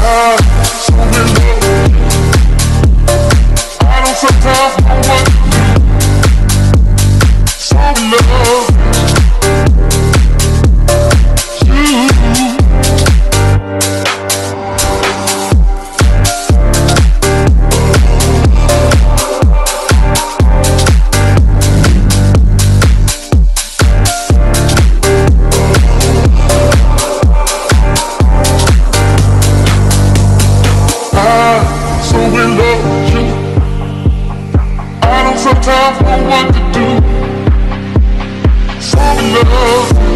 high, so we so in love with you. I don't sometimes know what to do. So in love.